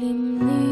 临你。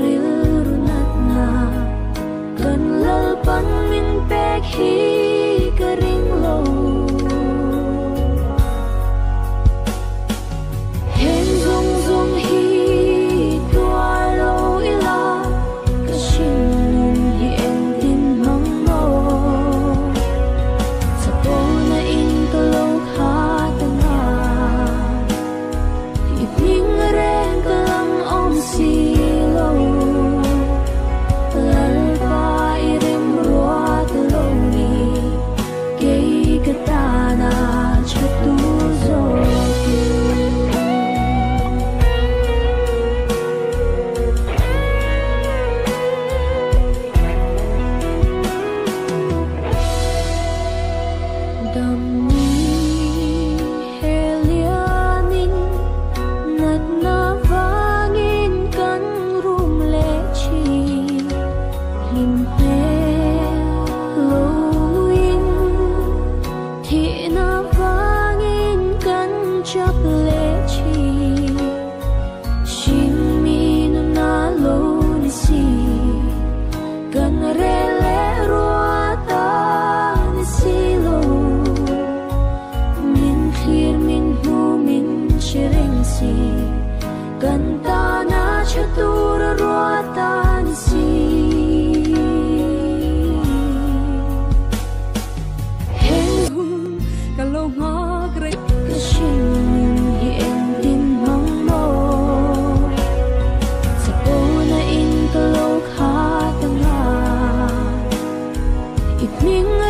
ril runat na kan lal pan min pek hi thì 命